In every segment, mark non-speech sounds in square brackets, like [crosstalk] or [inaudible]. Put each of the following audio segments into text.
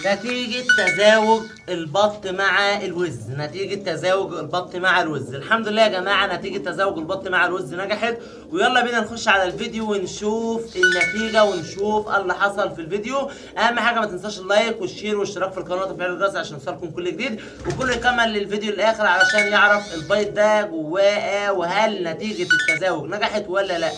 نتيجة تزاوج البط مع الوز. نتيجة تزاوج البط مع الوز. الحمد لله يا جماعة نتيجة تزاوج البط مع الوز نجحت. ويلا بينا نخش على الفيديو ونشوف النتيجة ونشوف اللي حصل في الفيديو. أهم حاجة ما تنساش ال like وال share والاشتراك في القناة وتفعيل الجرس عشان يوصلكم كل جديد. وكل يكمل للفيديو للآخر علشان يعرف البيض ده جواه وهل نتيجة التزاوج نجحت ولا لأ.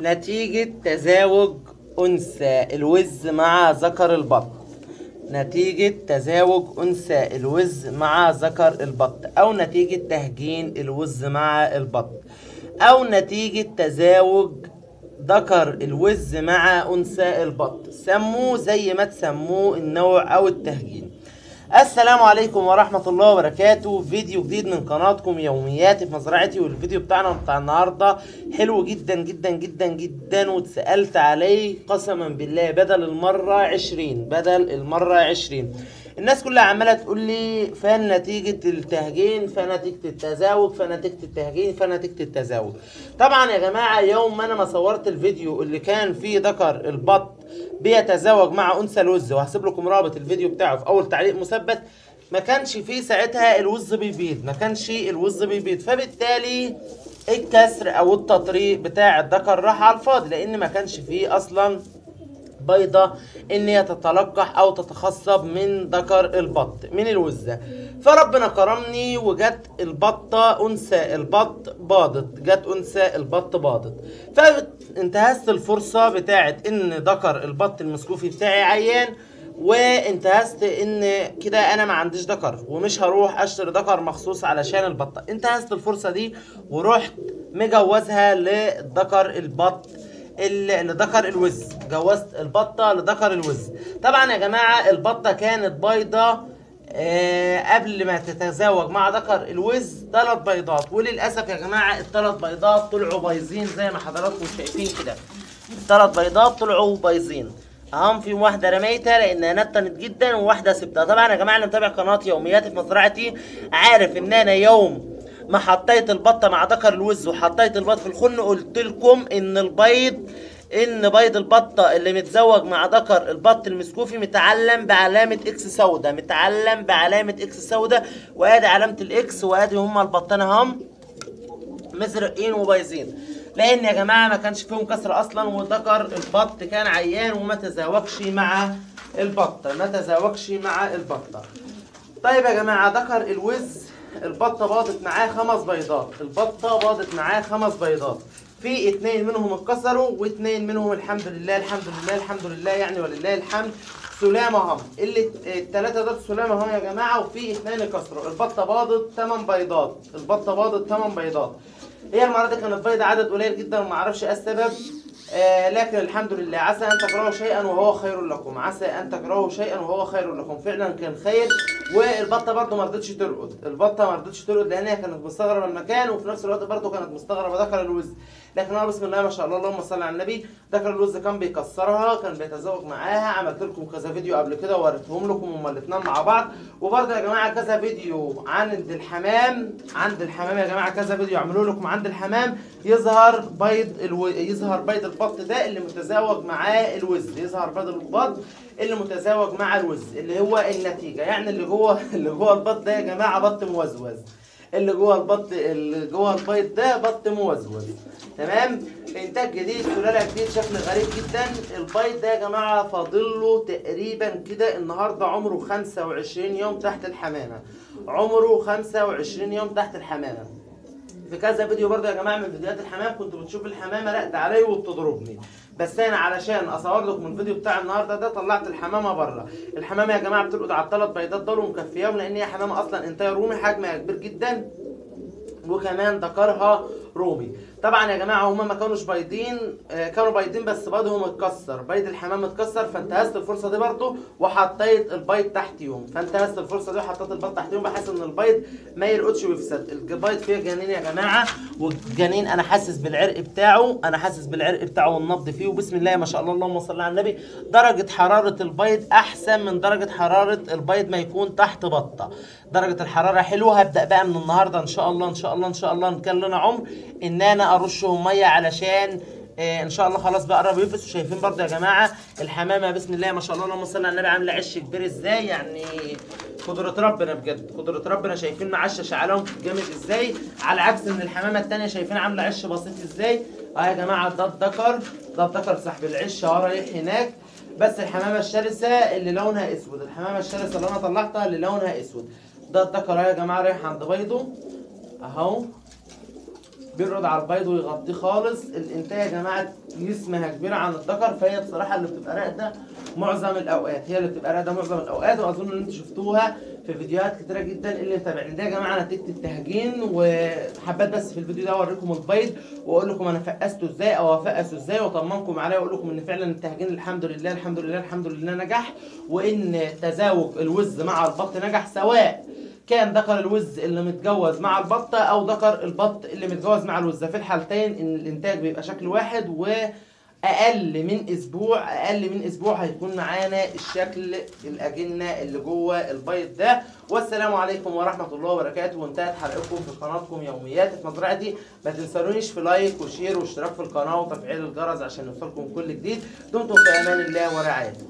نتيجة تزاوج أنثى الوز مع ذكر البط نتيجة تزاوج أنثى الوز مع ذكر البط أو نتيجة تهجين الوز مع البط أو نتيجة تزاوج ذكر الوز مع أنثى البط سموه زي ما تسموه النوع أو التهجين. السلام عليكم ورحمة الله وبركاته. فيديو جديد من قناتكم يومياتي في مزرعتي والفيديو بتاعنا بتاع النهاردة حلو جدا جدا جدا جدا واتسألت عليه قسما بالله بدل المرة عشرين بدل المرة عشرين. الناس كلها عمالة تقول لي فين نتيجة التهجين فنتيجة التزاوج فنتيجة التهجين فنتيجة التزاوج. طبعا يا جماعة يوم ما أنا ما صورت الفيديو اللي كان فيه ذكر البط بيتزاوج مع أنثى الوز. وهسيب لكم رابط الفيديو بتاعه في أول تعليق مثبت. ما كانش فيه ساعتها الوز بيبيض. ما كانش الوز بيبيض. فبالتالي الكسر أو التطريق بتاع الذكر راح على الفاضي لأن ما كانش فيه أصلا بيضة ان هي تتلقح أو تتخصب من ذكر البط من الوزة. فربنا كرمني وجت البطة أنثى البط باضت جت أنثى البط باضت. فانتهزت الفرصة بتاعت إن ذكر البط المسكوفي بتاعي عيان وانتهزت إن كده أنا ما عنديش ذكر ومش هروح أشتري ذكر مخصوص علشان البطة. انتهزت الفرصة دي ورحت مجوزها لذكر البط ال- لذكر الوز جوزت البطة لذكر الوز. طبعا يا جماعة البطة كانت بيضة آه قبل ما تتزاوج مع ذكر الوز ثلاث بيضات. وللأسف يا جماعة الثلاث بيضات طلعوا بايظين زي ما حضراتكم شايفين كده. الثلاث بيضات طلعوا بايظين. أهم في واحدة رميتها لانها نتنت جدا وواحدة سبتها. طبعا يا جماعة اللي متابع قناة يومياتي في مزرعتي عارف إن أنا يوم ما حطيت البطه مع ذكر الوز وحطيت البيض في الخن قلت لكم إن البيض إن بيض البطه اللي متزوج مع ذكر البط المسكوفي متعلم بعلامة إكس سوداء متعلم بعلامة إكس سوداء وأدي علامة الإكس وأدي هما البطانة هم مزرقين وبايظين لأن يا جماعة ما كانش فيهم كسر أصلا وذكر البط كان عيان وما تزاوجش مع البطه ما تزاوجش مع البطة. طيب يا جماعة ذكر الوز البطة باضت معاه خمس بيضات. البطة باضت معاه خمس بيضات. في اتنين منهم اتكسروا واتنين منهم الحمد لله الحمد لله الحمد لله يعني ولله الحمد. سلامة هم. اللي التلاتة دول سلامة هم يا جماعة وفي اتنين اتكسروا. البطة باضت تمن بيضات. البطة باضت تمن بيضات. هي المرة دي كانت بيضة عدد قليل جدا وما أعرفش إيه السبب. آه لكن الحمد لله. عسى أن تكرهوا شيئا وهو خير لكم. عسى أن تكرهوا شيئا وهو خير لكم. فعلا كان خير. والبطة برضه ما رضتش ترقد. البطة ما رضتش ترقد لأن هي كانت مستغربة المكان وفي نفس الوقت برضه كانت مستغربة ذكر الوز. لكن أنا بسم الله ما شاء الله. اللهم صل على النبي. ذكر الوز كان بيكسرها كان بيتزوج معاها. عملت لكم كذا فيديو قبل كده ووريتهم لكم هما الاثنين مع بعض. وبرضه يا جماعة كذا فيديو عند الحمام. عند الحمام يا جماعة كذا فيديو عملوا لكم. عند الحمام يظهر بيض ألو... يظهر بيض البط ده اللي متزاوج معاه الوز. يظهر بيض البط اللي متزاوج مع الوز اللي هو النتيجة. يعني اللي جوه [laughs] اللي جوه البط ده يا جماعة بط موزوز. اللي جوه البط اللي جوه البيض ده بط موزوز. تمام؟ إنتاج جديد سلالة جديد شكل غريب جدا. البيض ده يا جماعة فاضل له تقريبا كده النهارده عمره 25 يوم تحت الحمامة. عمره 25 يوم تحت الحمامة. في كذا فيديو برضه يا جماعة من فيديوهات الحمام كنت بتشوف الحمامة رقد عليا وبتضربني. بس أنا علشان اصور لكم الفيديو بتاع النهارده ده طلعت الحمامة بره. الحمامة يا جماعة بترقد على الثلاث بيضات دول ومكفياهم لأن هي حمامة أصلا إنتاج رومي حجمها كبير جدا. وكمان ذكرها رومي. طبعا يا جماعة هما ما كانوش بايضين آه، كانوا بايضين بس بيضهم اتكسر بيض الحمام اتكسر فانتهزت الفرصة دي برضو وحطيت البيض تحت يوم. فانتهزت الفرصة دي وحطيت البيض تحت يوم بحيث إن البيض ما يرقدش ويفسد. البيض فيه جنين يا جماعة والجنين أنا حاسس بالعرق بتاعه أنا حاسس بالعرق بتاعه والنبض فيه. وبسم الله ما شاء الله اللهم صل على النبي. درجة حرارة البيض أحسن من درجة حرارة البيض ما يكون تحت بطة. درجة الحرارة حلوة هبدأ بقى من النهارده إن شاء الله إن شاء الله إن شاء الله إن كان لنا عمر ان أنا ارشهم مية علشان آه، إن شاء الله خلاص بقى قرب يفس وشايفين برضه يا جماعة الحمامة بسم الله ما شاء الله. اللهم صل على النبي عاملة عش كبير. إزاي يعني؟ قدرة ربنا بجد. قدرة ربنا. شايفين معشش عليهم جامد إزاي؟ على عكس إن الحمامة التانية شايفين عاملة عش بسيط إزاي؟ آه يا جماعة ده الذكر ده الذكر صاحب العش. ورا ريح هناك. بس الحمامة الشرسة اللي لونها أسود. الحمامة الشرسة اللي أنا طلعتها اللي لونها أسود. ده الذكر يا جماعة. رايح عند بيضه. أهو. بيرقد على البيض ويغطيه خالص. الإنتاج يا جماعة جسمها كبيره عن الذكر فهي بصراحة اللي بتبقى راقده معظم الأوقات. هي اللي بتبقى راقده معظم الأوقات وأظن إن أنتوا شفتوها في فيديوهات كتيرة جدا. اللي متابعين؟ ده يا جماعة نتيجه التهجين وحبيت بس في الفيديو ده أوريكم البيض وأقول لكم أنا فقسته إزاي أو أفقسه إزاي وأطمنكم عليه وأقول لكم إن فعلا التهجين الحمد لله الحمد لله الحمد لله نجح وإن تزاوج الوز مع البط نجح سواء كان ذكر الوز اللي متجوز مع البطة أو ذكر البط اللي متجوز مع الوزة في الحالتين إن الإنتاج بيبقى شكل واحد وأقل من أسبوع أقل من أسبوع هيكون معانا الشكل الأجنة اللي جوه البيض ده. والسلام عليكم ورحمة الله وبركاته. وانتهت حلقتكم في قناتكم يوميات في مزرعتي ما تنسونيش في like و share واشتراك في القناة وتفعيل الجرس عشان يوصلكم كل جديد. دمتم في أمان الله ورعايته